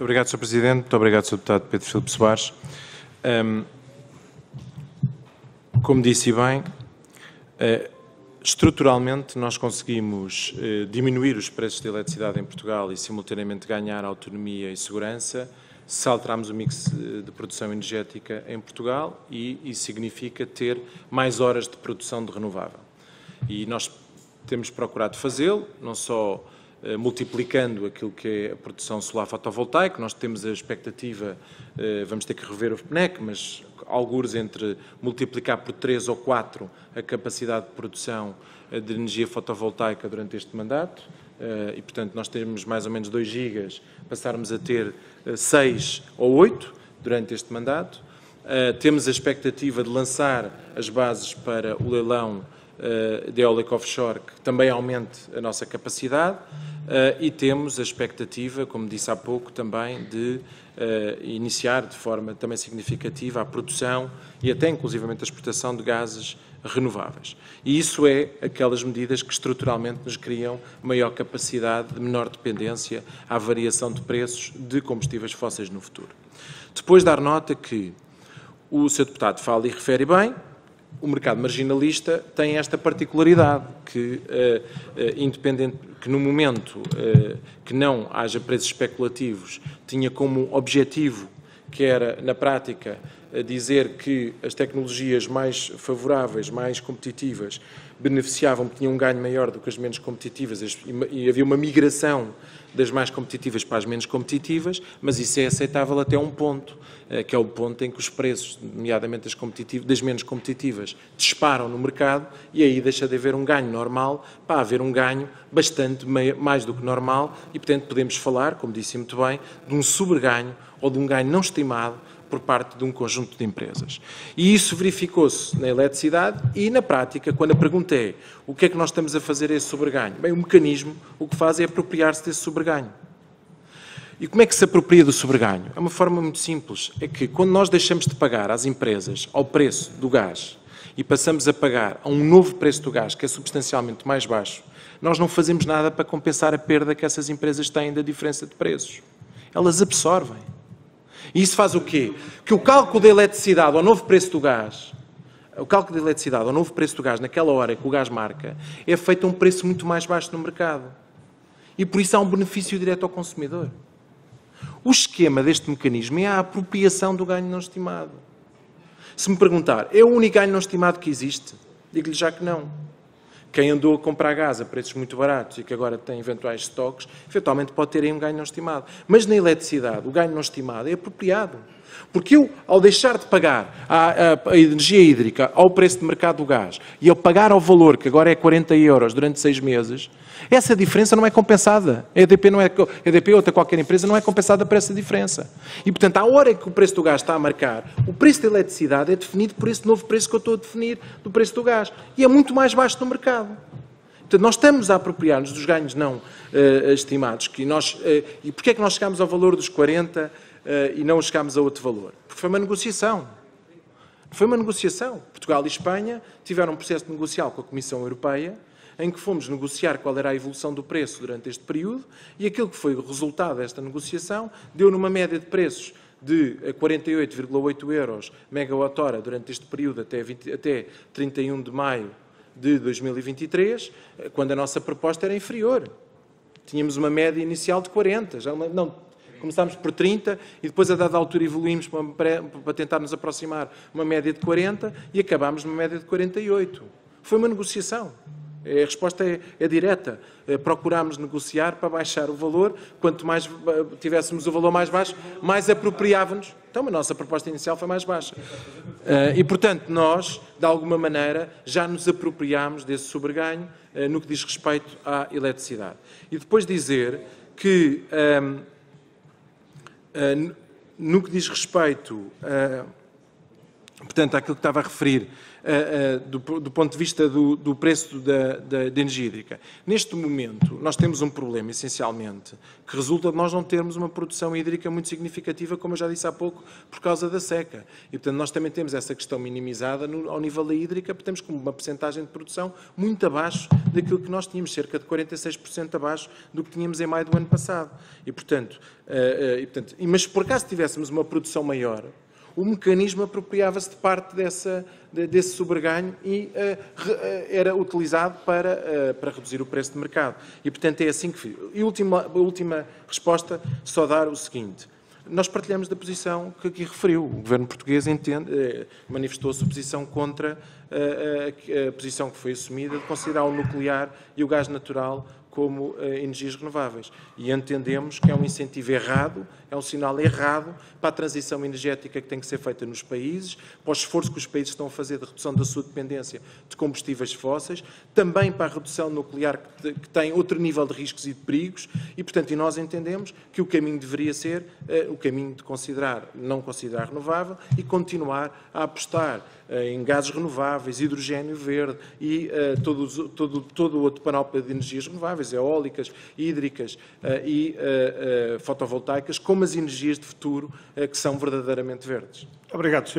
Muito obrigado, Sr. Presidente. Muito obrigado, Sr. Deputado Pedro Filipe Soares. Um, como disse bem, uh, estruturalmente nós conseguimos uh, diminuir os preços de eletricidade em Portugal e simultaneamente ganhar autonomia e segurança se alterarmos o mix eh, de produção energética em Portugal e isso significa ter mais horas de produção de renovável. E nós temos procurado fazê-lo, não só eh, multiplicando aquilo que é a produção solar fotovoltaica. Nós temos a expectativa, eh, vamos ter que rever o FPNEC, mas alguns entre multiplicar por 3 ou 4 a capacidade de produção eh, de energia fotovoltaica durante este mandato. E, portanto, nós temos mais ou menos 2 gigas, passarmos a ter 6 ou 8 durante este mandato. Temos a expectativa de lançar as bases para o leilão de eólica offshore, que também aumente a nossa capacidade. Uh, e temos a expectativa, como disse há pouco, também de uh, iniciar de forma também significativa a produção e até inclusivamente a exportação de gases renováveis. E isso é aquelas medidas que estruturalmente nos criam maior capacidade de menor dependência à variação de preços de combustíveis fósseis no futuro. Depois dar nota que o Sr. Deputado fala e refere bem, o mercado marginalista tem esta particularidade que, uh, independente, que no momento uh, que não haja preços especulativos, tinha como objetivo, que era, na prática, dizer que as tecnologias mais favoráveis, mais competitivas, beneficiavam, tinham um ganho maior do que as menos competitivas e havia uma migração das mais competitivas para as menos competitivas, mas isso é aceitável até um ponto, eh, que é o ponto em que os preços, nomeadamente das, das menos competitivas, disparam no mercado e aí deixa de haver um ganho normal para haver um ganho bastante mais do que normal e, portanto, podemos falar, como disse muito bem, de um sobreganho ou de um ganho não estimado por parte de um conjunto de empresas. E isso verificou-se na eletricidade e na prática, quando a pergunta é o que é que nós estamos a fazer a esse sobreganho? Bem, o mecanismo o que faz é apropriar-se desse sobreganho. E como é que se apropria do sobreganho? É uma forma muito simples. É que quando nós deixamos de pagar às empresas ao preço do gás e passamos a pagar a um novo preço do gás que é substancialmente mais baixo, nós não fazemos nada para compensar a perda que essas empresas têm da diferença de preços. Elas absorvem. E isso faz o quê? Que o cálculo da eletricidade ao novo preço do gás, o cálculo da eletricidade ao novo preço do gás, naquela hora que o gás marca, é feito a um preço muito mais baixo no mercado. E por isso há um benefício direto ao consumidor. O esquema deste mecanismo é a apropriação do ganho não estimado. Se me perguntar, é o único ganho não estimado que existe? Digo-lhe já que não. Quem andou a comprar gás a preços muito baratos e que agora tem eventuais estoques, eventualmente pode ter aí um ganho não estimado. Mas na eletricidade, o ganho não estimado é apropriado. Porque eu, ao deixar de pagar a, a, a, energia hídrica ao preço de mercado do gás e ao pagar ao valor, que agora é 40 euros durante seis meses, essa diferença não é compensada. A EDP, não é, a EDP ou outra qualquer empresa não é compensada por essa diferença. E, portanto, à hora que o preço do gás está a marcar, o preço da eletricidade é definido por esse novo preço que eu estou a definir do preço do gás. E é muito mais baixo no mercado. Portanto, nós estamos a apropriar-nos dos ganhos não uh, estimados. Que nós, uh, e porquê é que nós chegámos ao valor dos 40 uh, e não chegámos a outro valor? Porque foi uma negociação. Foi uma negociação. Portugal e Espanha tiveram um processo negocial com a Comissão Europeia em que fomos negociar qual era a evolução do preço durante este período e aquilo que foi o resultado desta negociação deu numa média de preços de 48,8 euros megawatt-hora durante este período até, 20, até 31 de maio de 2023, quando a nossa proposta era inferior. Tínhamos uma média inicial de 40, já não, começámos por 30 e depois a dada altura evoluímos para, tentar nos aproximar uma média de 40 e acabámos numa média de 48. Foi uma negociação. A resposta é, é direta. Eh, procurámos negociar para baixar o valor. Quanto mais eh, tivéssemos o valor mais baixo, mais apropriávamos. Então, a nossa proposta inicial foi mais baixa. Eh, e, portanto, nós, de alguma maneira, já nos apropriámos desse sobreganho no que diz respeito à eletricidade. E depois dizer que, ehm, no que diz respeito portanto, àquilo que estava a referir, uh, uh, do, do, ponto de vista do, do preço da, da, da, energia hídrica. Neste momento, nós temos um problema, essencialmente, que resulta de nós não termos uma produção hídrica muito significativa, como eu já disse há pouco, por causa da seca. E, portanto, nós também temos essa questão minimizada no, ao nível da hídrica, porque temos como uma percentagem de produção muito abaixo daquilo que nós tínhamos, cerca de 46% abaixo do que tínhamos em maio do ano passado. E, portanto, uh, e, portanto mas se por acaso tivéssemos uma produção maior, o mecanismo apropriava-se de parte dessa, desse sobreganho e uh, era utilizado para, uh, para reduzir o preço de mercado. E, portanto, é assim que. E última, última resposta, só dar o seguinte. Nós partilhamos da posição que aqui referiu. O governo português entende, eh, manifestou a sua posição contra a, a, a posição que foi assumida de considerar o nuclear e o gás natural como uh, energias renováveis. E entendemos que é um incentivo errado, é um sinal errado para a transição energética que tem que ser feita nos países, para o esforço que os países estão a fazer de redução da sua dependência de combustíveis fósseis, também para a redução nuclear que, tem outro nível de riscos e de perigos, e, portanto, nós entendemos que o caminho deveria ser uh, o caminho de considerar, não considerar renovável e continuar a apostar em gases renováveis, hidrogênio verde e todo, todo, todo o outro panóplia de energias renováveis, eólicas, hídricas uh, e fotovoltaicas, como as energias de futuro que são verdadeiramente verdes. Obrigado, Sr.